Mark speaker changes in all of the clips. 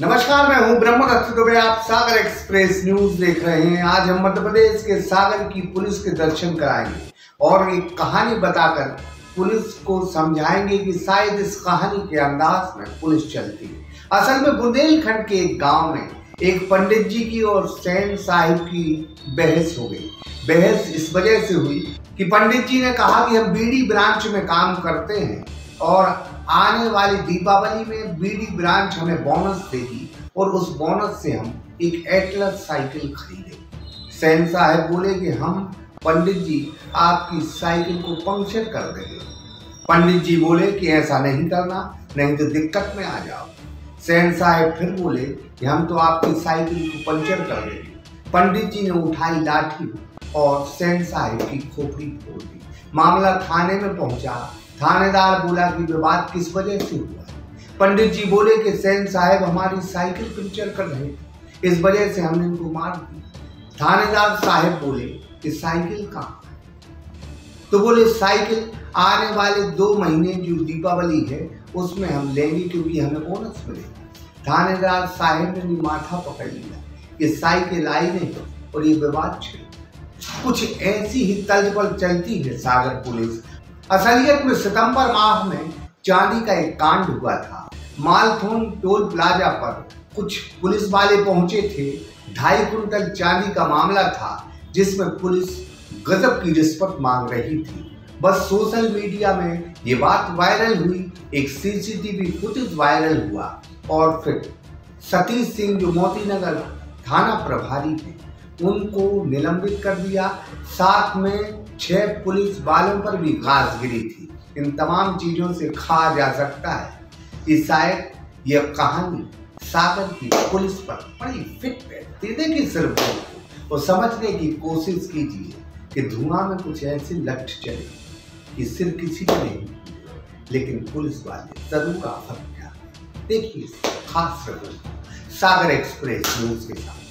Speaker 1: नमस्कार, मैं हूँ ब्रह्म दत्त दुबे, आप सागर एक्सप्रेस न्यूज़ देख रहे हैं। आज हम मध्य प्रदेश के सागर की पुलिस के दर्शन कराएँगे और एक कहानी बताकर पुलिस को समझाएँगे कि शायद इस कहानी के अंदाज में पुलिस चलती है। असल में बुंदेलखंड के एक गाँव में एक पंडित जी की और सैन साहिब की बहस हो गई। बहस इस वजह से हुई कि पंडित जी ने कहा कि हम बीडी ब्रांच में काम करते हैं और आने वाली दीपावली में बीडी ब्रांच हमें बोनस देगी और उस बोनस से हम एक एटलस साइकिल खरीदेंगे। सैन साहब बोले कि हम, पंडित जी, आपकी साइकिल को पंक्चर कर देंगे। पंडित जी बोले कि ऐसा नहीं करना, नहीं तो दिक्कत में आ जाओ। सैन साहब फिर बोले कि हम तो आपकी साइकिल को पंचर कर देंगे। पंडित जी ने उठाई लाठी और सैन साहब की खोपड़ी फोड़ दी। मामला थाने में पहुँचा थानेदार बोला कि विवाद किस वजह से हुआ? पंडित जी बोले कि सैन साहब हमारी साइकिल पंचर कर रहे थे। इस वजह से हमने इनको मार दिया। थानेदार साहब बोले कि साइकिल कहाँ तो बोले, साइकिल आने वाले दो महीने जो दीपावली है, उसमें हम लेंगे क्योंकि हमें बोनस मिलेगा। थानेदार साहब ने भी माथा पकड़ लिया कि साइकिल आई नहीं और ये विवाद छिड़ कुछ ऐसी ही तर्ज पर चलती है सागर पुलिस असलियत में सितंबर माह में चांदी का एक कांड हुआ था। मालथोन टोल प्लाजा पर कुछ पुलिस वाले पहुँचे थे। ढाई कुंटल चांदी का मामला था, जिसमें पुलिस गजब की रिश्वत मांग रही थी। बस सोशल मीडिया में ये बात वायरल हुई, एक सीसीटीवी फुटेज वायरल हुआ और फिर सतीश सिंह जो मोती नगर थाना प्रभारी थे, उनको निलंबित कर दिया। साथ में छह पुलिस वालों पर भी घास गिरी थी। इन तमाम चीज़ों से खा जा सकता है। कि शायद यह कहानी सागर की पुलिस पर बड़ी फिट बैठती देखिए सिर्फ़ और समझने की कोशिश कीजिए कि धुआँ में कुछ ऐसे लक्ष्य चले कि सिर्फ़ किसी को नहीं लेकिन पुलिस वाले ज़रूर आफत में देखिए, खास सागर एक्सप्रेस न्यूज़ के साथ।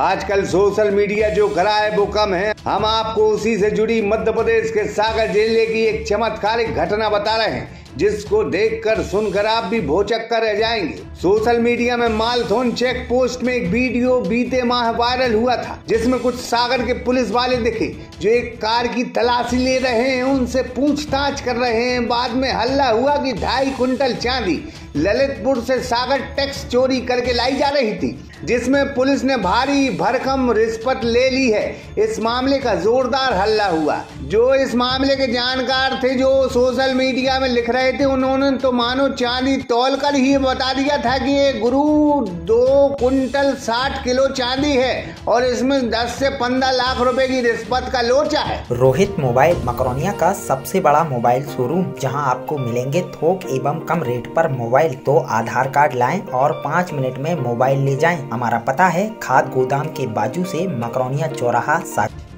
Speaker 1: आजकल सोशल मीडिया जो करा है वो कम है। हम आपको उसी से जुड़ी मध्य प्रदेश के सागर ज़िले की एक चमत्कारिक घटना बता रहे हैं, जिसको देखकर सुनकर आप भी भोचक कर रह जाएँगे। सोशल मीडिया में मालथोन चेक पोस्ट में एक वीडियो बीते माह वायरल हुआ था, जिसमें कुछ सागर के पुलिस वाले दिखे, जो एक कार की तलाशी ले रहे हैं, उनसे पूछताछ कर रहे हैं। बाद में हल्ला हुआ कि ढाई कुंटल चांदी ललितपुर से सागर टैक्स चोरी करके लाई जा रही थी, जिसमें पुलिस ने भारी भरकम रिश्वत ले ली है। इस मामले का जोरदार हल्ला हुआ। जो इस मामले के जानकार थे, जो सोशल मीडिया में लिख रहे थे, उन्होंने तो मानो चांदी तोल कर ही बता दिया था कि ये गुरु दो कुंटल साठ किलो चांदी है और इसमें दस से पंद्रह लाख रुपए की रिश्वत का लोचा है।
Speaker 2: रोहित मोबाइल मकरोनिया का सबसे बड़ा मोबाइल शोरूम, जहाँ आपको मिलेंगे थोक एवं कम रेट पर मोबाइल तो आधार कार्ड लाएँ और पाँच मिनट में मोबाइल ले जाएँ। हमारा पता है, खाद गोदाम के बाजू से मकरौनिया चौराहा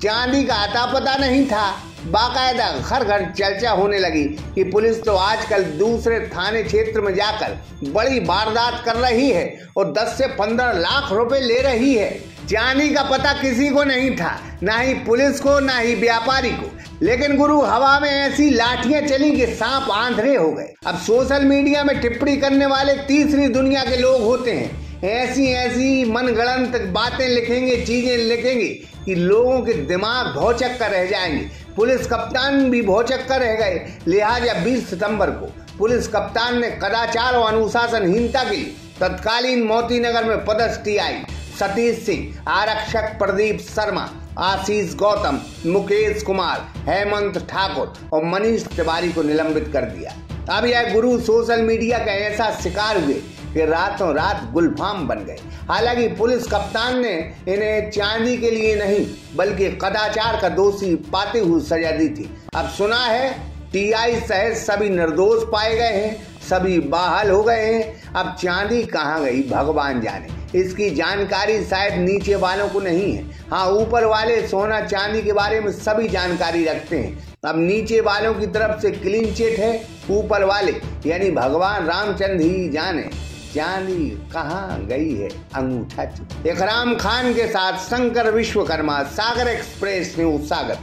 Speaker 1: चांदी का आता पता नहीं था। बाकायदा घर घर चर्चा होने लगी कि पुलिस तो आजकल दूसरे थाने क्षेत्र में जाकर बड़ी वारदात कर रही है और 10 से 15 लाख रुपए ले रही है। चांदी का पता किसी को नहीं था, ना ही पुलिस को, ना ही व्यापारी को। लेकिन गुरु, हवा में ऐसी लाठियाँ चली कि सांप आंधरे हो गए। अब सोशल मीडिया में टिप्पणी करने वाले तीसरी दुनिया के लोग होते हैं। ऐसी ऐसी मन गणत बातें लिखेंगे, चीज़ें लिखेंगे कि लोगों के दिमाग भौचक कर रह जाएँगे। पुलिस कप्तान भी भौचक कर रह गए, लिहाजा 20 सितंबर को। पुलिस कप्तान ने कदाचार और अनुशासनहीनता के लिए तत्कालीन मोती नगर में पदस्थी आई। सतीश सिंह, आरक्षक प्रदीप शर्मा, आशीष गौतम, मुकेश कुमार, हेमंत ठाकुर और मनीष तिवारी को निलंबित कर दिया। अब यह गुरु सोशल मीडिया का ऐसा शिकार हुए कि रातों रात गुलफाम बन गए। हालाँकि पुलिस कप्तान ने इन्हें चांदी के लिए नहीं, बल्कि कदाचार का दोषी पाते हुए सजा दी थी। अब सुना है, टीआई सहित सभी निर्दोष पाए गए हैं, सभी बहाल हो गए हैं। अब चांदी कहाँ गई भगवान जाने। इसकी जानकारी शायद नीचे वालों को नहीं है। हाँ ऊपर वाले सोना चांदी के बारे में सभी जानकारी रखते हैं। अब नीचे वालों की तरफ़ से क्लीन चिट है, ऊपर वाले, यानी भगवान रामचंद्र ही जाने। चांदी कहाँ गई है? अंगूठा इकराम खान के साथ शंकर विश्वकर्मा, सागर एक्सप्रेस न्यूज़, सागर।